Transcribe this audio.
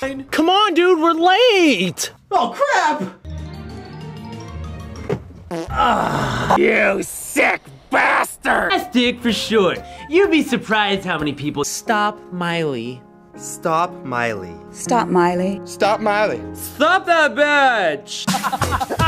Come on, Dude, we're late! Oh, crap! Ah, you sick bastard! That's Dick for sure. You'd be surprised how many people Stop, Miley. Stop Miley. Stop, Miley. Stop Miley. Stop that bitch!